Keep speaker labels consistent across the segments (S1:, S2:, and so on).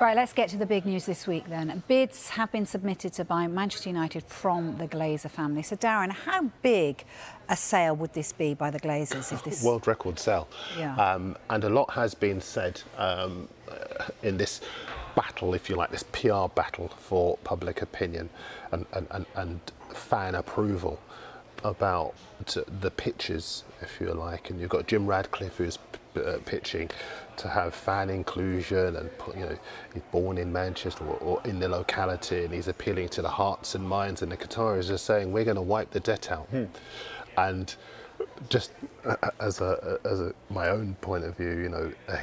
S1: Right, let's get to the big news this week then. Bids have been submitted to buy Manchester United from the Glazer family. So, Darren, how big a sale would this be by the Glazers if this
S2: world record sale?
S1: Yeah.
S2: Um, and a lot has been said um, in this battle, if you like, this PR battle for public opinion and, and, and, and fan approval about the pitches, if you like, and you've got Jim Ratcliffe, who's uh, pitching to have fan inclusion and you know he's born in Manchester or, or, in the locality and he's appealing to the hearts and minds and the Qataris are saying we're going to wipe the debt out hmm. and just uh, as a as a, my own point of view you know uh,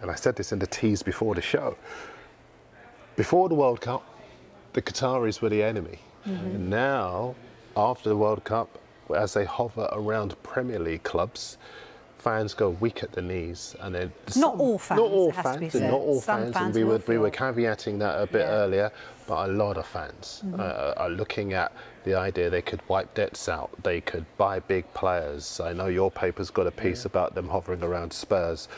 S2: and I said this in the tease before the show before the World Cup the Qataris were the enemy mm-hmm. now after the World Cup as they hover around Premier League clubs fans go weak at the knees, and then
S1: not all fans.
S2: Not all fans, and not all
S1: Some
S2: fans.
S1: fans
S2: and we were we were caveating that a bit
S1: yeah.
S2: earlier, a lot of fans mm-hmm. uh, are looking at the idea they could wipe debts out, they could buy big players. I know your paper's got a piece yeah. about them hovering around Spurs,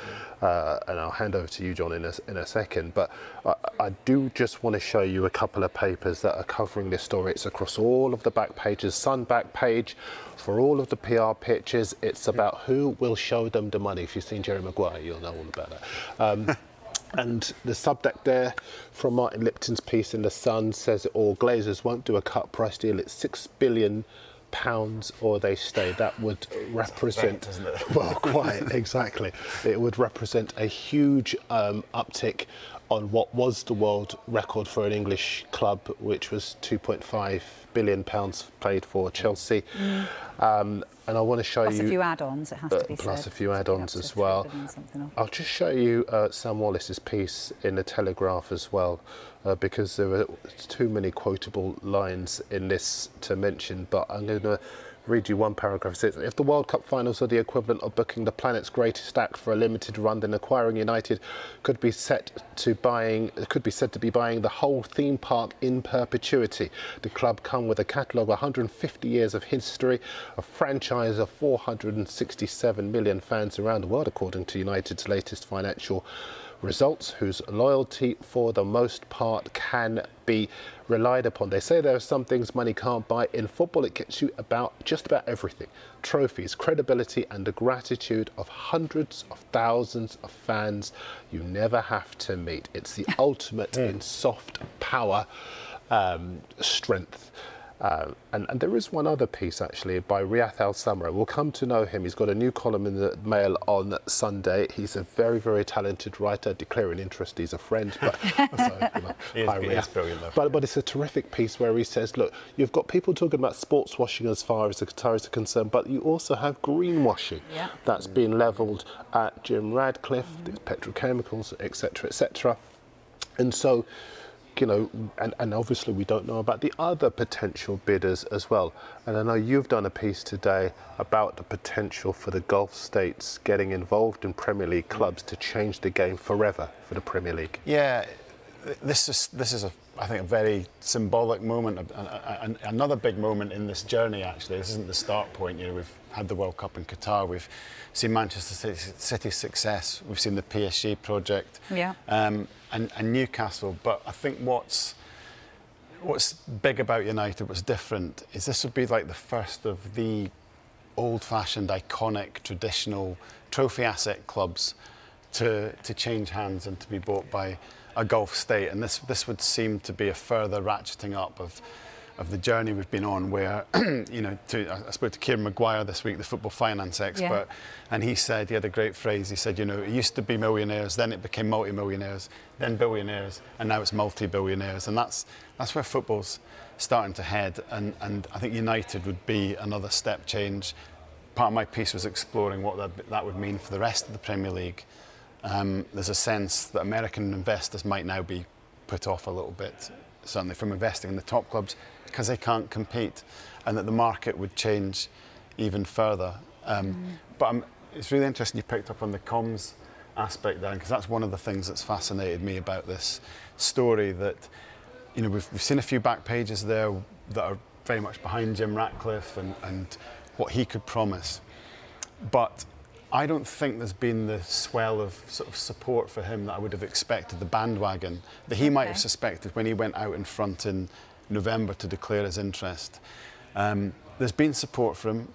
S2: uh, and I'll hand over to you, John, in a, in a second. But I, I do just want to show you a couple of papers that are covering this story. It's across all of the back pages, Sun back page, for all of the PR pitches. It's about who will show them the money. If you've seen Jerry Maguire, you'll know all about that. Um, And the subdeck there from Martin Lipton's piece in The Sun says it all. Glazers won't do a cut price deal. It's six billion pounds or they stay. That would represent, well, quite exactly. It would represent a huge um, uptick on what was the world record for an English club, which was 2.5 billion pounds paid for Chelsea. Mm. Um, and I want to show
S1: plus
S2: you
S1: plus a few add-ons. It has uh, to be
S2: plus
S1: said.
S2: a few add-ons as well. I'll just show you uh, Sam Wallace's piece in the Telegraph as well, uh, because there are too many quotable lines in this to mention. But I'm going to read you one paragraph. Says, if the World Cup finals are the equivalent of booking the planet's greatest act for a limited run, then acquiring United could be set to buying could be said to be buying the whole theme park in perpetuity. The club come with a catalogue of 150 years of history, a franchise of 467 million fans around the world, according to United's latest financial results whose loyalty for the most part can be relied upon. They say there are some things money can't buy. In football, it gets you about just about everything. Trophies, credibility and the gratitude of hundreds of thousands of fans you never have to meet. It's the ultimate in soft power um, strength. Uh, and, and, there is one other piece actually by Riath Al Samarrai. We'll come to know him. He's got a new column in the Mail on Sunday. He's a very, very talented writer, declaring interest. He's a friend. But, so, you
S3: he is, hi, he brilliant,
S2: but, but it's a terrific piece where he says, look, you've got people talking about sports washing as far as the Qataris are concerned, but you also have greenwashing
S1: yeah.
S2: that's been levelled at Jim Ratcliffe, mm-hmm. petrochemicals, etc., etc. And so you know, and, and obviously we don't know about the other potential bidders as well. And I know you've done a piece today about the potential for the Gulf states getting involved in Premier League clubs to change the game forever for the Premier League.
S3: Yeah, this is this is a I think a very symbolic moment, another big moment in this journey. Actually, this isn't the start point. You know, we've had the World Cup in Qatar. We've seen Manchester City's success. We've seen the PSG project.
S1: Yeah.
S3: Um, and, and Newcastle. But I think what's what's big about United, what's different, is this would be like the first of the old-fashioned, iconic, traditional trophy asset clubs to to change hands and to be bought by a Gulf state. And this this would seem to be a further ratcheting up of of the journey we've been on where, you know, to, I spoke to Kieran Maguire this week, the football finance expert, yeah. and he said, he had a great phrase, he said, you know, it used to be millionaires, then it became multi-millionaires, then billionaires, and now it's multi-billionaires. And that's, that's where football's starting to head. And, and I think United would be another step change. Part of my piece was exploring what that, that would mean for the rest of the Premier League. Um, there's a sense that American investors might now be put off a little bit, certainly from investing in the top clubs because they can't compete, and that the market would change even further. Um, mm. But I'm, it's really interesting you picked up on the comms aspect there, because that's one of the things that's fascinated me about this story. That you know we've, we've seen a few back pages there that are very much behind Jim Ratcliffe and, and what he could promise, but I don't think there's been the swell of sort of support for him that I would have expected, the bandwagon that he okay. might have suspected when he went out in front in November to declare his interest. Um, there's been support for him,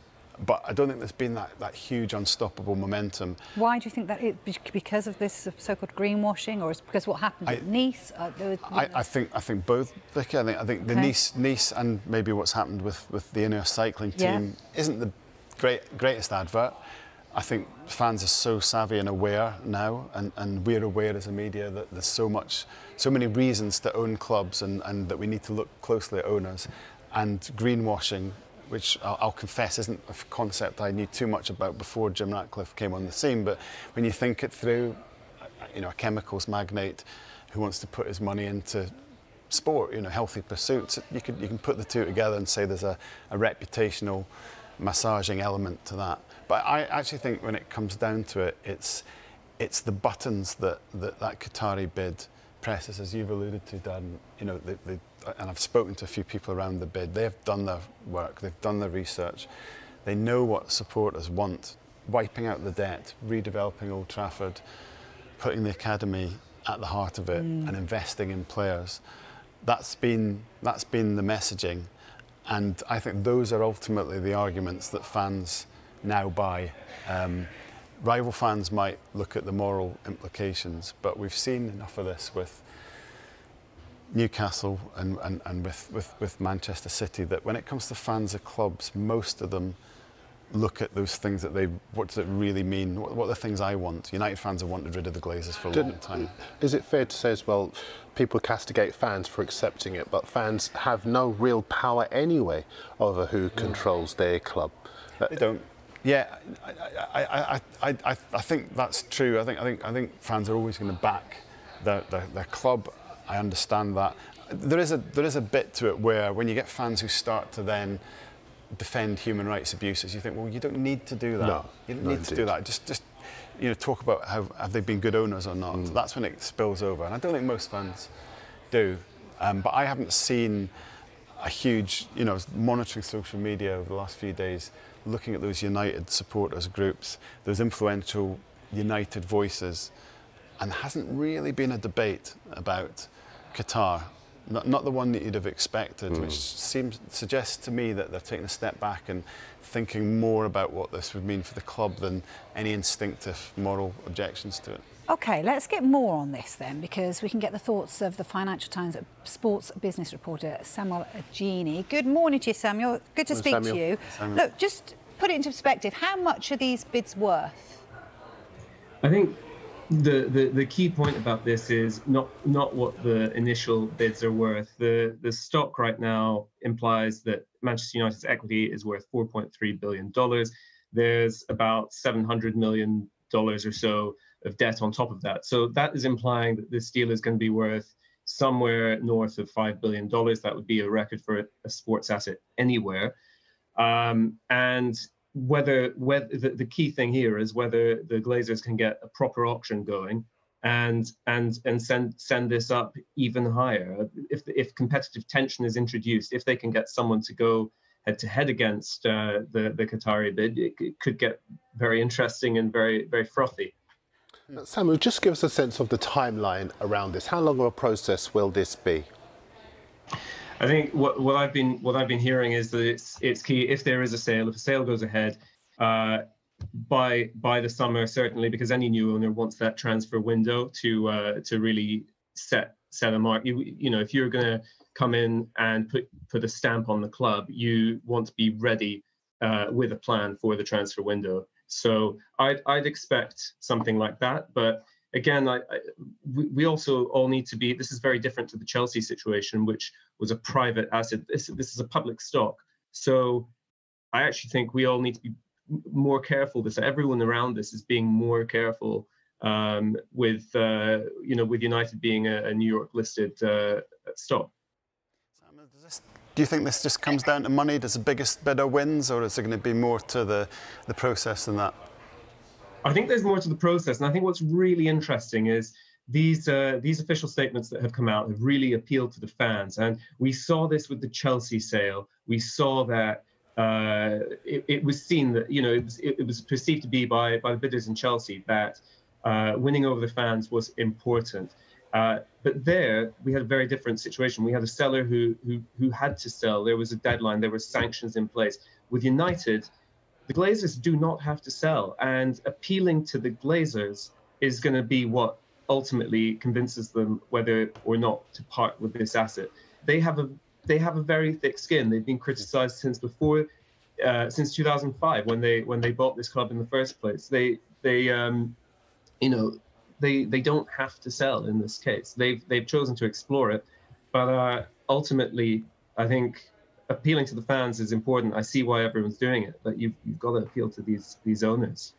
S3: but I don't think there's been that, that huge unstoppable momentum.
S1: Why do you think that? It, because of this so-called greenwashing, or is because what happened I, at Nice?
S3: Uh, was, I, I, think I think both, Vicky. I think I think okay. the Nice Nice and maybe what's happened with with the Ineos cycling team yeah. isn't the great greatest advert. I think fans are so savvy and aware now, and, and we're aware as a media that there's so much, so many reasons to own clubs, and, and that we need to look closely at owners. And greenwashing, which I'll, I'll confess isn't a concept I knew too much about before Jim Ratcliffe came on the scene, but when you think it through, you know, a chemicals magnate who wants to put his money into sport, you know, healthy pursuits, you can you can put the two together and say there's a, a reputational massaging element to that. But I actually think when it comes down to it, it's it's the buttons that that, that Qatari bid presses, as you've alluded to, Dan. You know, they, they, and I've spoken to a few people around the bid. They've done their work. They've done their research. They know what supporters want: wiping out the debt, redeveloping Old Trafford, putting the academy at the heart of it, mm. and investing in players. That's been that's been the messaging. And I think those are ultimately the arguments that fans now buy. Um, rival fans might look at the moral implications, but we've seen enough of this with Newcastle and, and, and with, with, with Manchester City that when it comes to fans of clubs, most of them look at those things that they what does it really mean? What, what are the things I want? United fans have wanted rid of the Glazers for a Did, long time.
S2: is it fair to say as well people castigate fans for accepting it but fans have no real power anyway over who controls their club.
S3: They uh, don't. Yeah I, I, I, I, I think that's true. I think, I think, I think fans are always going to back their, their, their club. I understand that. There is a there is a bit to it where when you get fans who start to then defend human rights abuses, you think, well, you don't need to do that.
S2: No,
S3: you don't
S2: no,
S3: need
S2: indeed.
S3: to do that. Just, just, you know, talk about how have they been good owners or not. Mm. That's when it spills over, and I don't think most fans do. Um, but I haven't seen a huge, you know, monitoring social media over the last few days, looking at those United supporters groups, those influential United voices, and hasn't really been a debate about Qatar not, not the one that you'd have expected, mm. which seems suggests to me that they're taking a step back and thinking more about what this would mean for the club than any instinctive moral objections to it.
S1: OK, let's get more on this then, because we can get the thoughts of the Financial Times sports business reporter Samuel Agini. Good morning to you, Samuel. Good to speak Samuel. to you. Samuel. Look, just put it into perspective. How much are these bids worth?
S4: I think the, the the key point about this is not not what the initial bids are worth. The the stock right now implies that Manchester United's equity is worth 4.3 billion dollars. There's about 700 million dollars or so of debt on top of that. So that is implying that this deal is going to be worth somewhere north of five billion dollars. That would be a record for a, sports asset anywhere. Um, and whether whether the, the key thing here is whether the Glazers can get a proper auction going and and and send send this up even higher. If if competitive tension is introduced if they can get someone to go head to head against uh, the the Qatari bid it, it, could get very interesting and very very frothy.
S2: Samuel just give us a sense of the timeline around this. How long of a process will this be
S4: I think what, what I've been what I've been hearing is that it's it's key if there is a sale, if a sale goes ahead, uh, by by the summer certainly because any new owner wants that transfer window to uh, to really set set a mark. You you know if you're going to come in and put put a stamp on the club, you want to be ready uh, with a plan for the transfer window. So I'd I'd expect something like that, but again, I, I, we also all need to be. This is very different to the Chelsea situation, which was a private asset. This this is a public stock. So I actually think we all need to be more careful. This everyone around this is being more careful um, with uh, you know with United being a, a New York listed uh, stock.
S3: do you think this just comes down to money? Does the biggest bidder wins, or is there going to be more to the the process than that?
S4: I think there's more to the process, and I think what's really interesting is these uh, these official statements that have come out have really appealed to the fans, and we saw this with the Chelsea sale. We saw that uh, it, it, was seen that you know it was, it, it, was perceived to be by by the bidders in Chelsea that uh, winning over the fans was important. Uh, but there we had a very different situation. We had a seller who who who had to sell. There was a deadline. There were sanctions in place. With United, the Glazers do not have to sell, and appealing to the Glazers is going to be what ultimately convinces them whether or not to part with this asset. They have a they have a very thick skin. They've been criticised since before, uh, since 2005 when they when they bought this club in the first place. They they um, you know they they don't have to sell in this case. They've they've chosen to explore it, but uh, ultimately, I think appealing to the fans is important. I see why everyone's doing it, but you've you've got to appeal to these these owners.